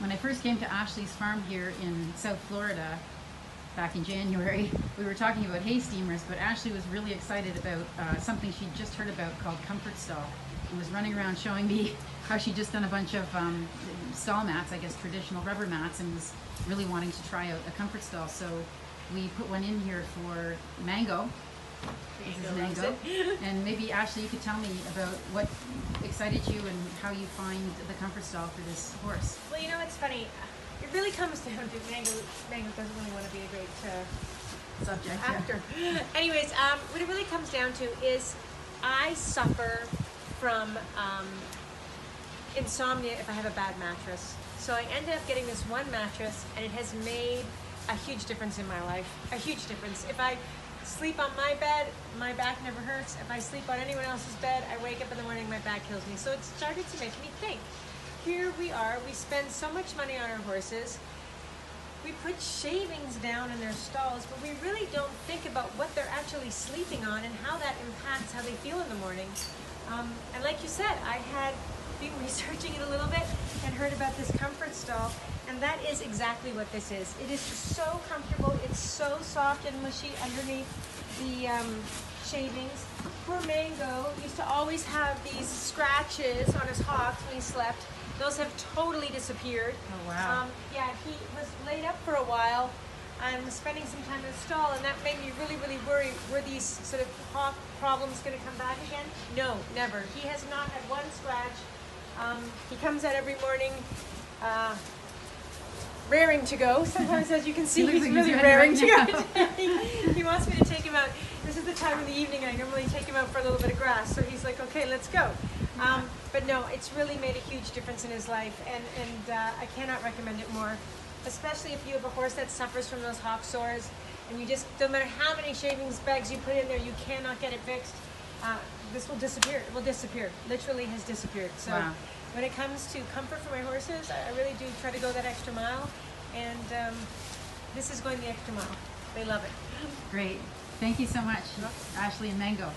when I first came to Ashley's farm here in South Florida back in January, we were talking about hay steamers, but Ashley was really excited about uh, something she'd just heard about called Comfort Stall and was running around showing me how she'd just done a bunch of um, stall mats, I guess traditional rubber mats, and was really wanting to try out a comfort stall. So we put one in here for Mango. This is Mango Mango. And maybe Ashley, you could tell me about what excited you and how you find the comfort stall for this horse. Well, you know, it's funny. It really comes down to Mango. Mango doesn't really want to be a great uh, Subject. yeah. actor. Anyways, um, what it really comes down to is I suffer from um, insomnia if I have a bad mattress. So I ended up getting this one mattress, and it has made a huge difference in my life. A huge difference. If I sleep on my bed, my back never hurts. If I sleep on anyone else's bed, I wake up in the morning, my back kills me. So it started to make me think. Here we are, we spend so much money on our horses. We put shavings down in their stalls, but we really don't think about what they're actually sleeping on and how that impacts how they feel in the morning. Um, and like you said, I had been researching it a little bit and heard about this comfort stall, and that is exactly what this is. It is so comfortable. It's so soft and mushy underneath the um, shavings. Poor Mango used to always have these scratches on his hocks when he slept. Those have totally disappeared. Oh, wow. Um, yeah, he was laid up for a while and was spending some time in the stall, and that made me really, really worry. Were these sort of hock problems going to come back again? No, never. He has not had one scratch. Um, he comes out every morning, uh, raring to go. Sometimes, as you can see, He he's like really ready raring right to go. he, he wants me to take him out. This is the time of the evening I normally take him out for a little bit of grass. So he's like, okay, let's go. Um, but no, it's really made a huge difference in his life, and and uh, I cannot recommend it more. Especially if you have a horse that suffers from those hock sores, and you just no matter how many shavings bags you put in there, you cannot get it fixed. Uh, this will disappear. It will disappear. Literally has disappeared. So Wow. when it comes to comfort for my horses, I I really do try to go that extra mile, and um, this is going the extra mile. They love it. Great. Thank you so much, Ashley and Mango.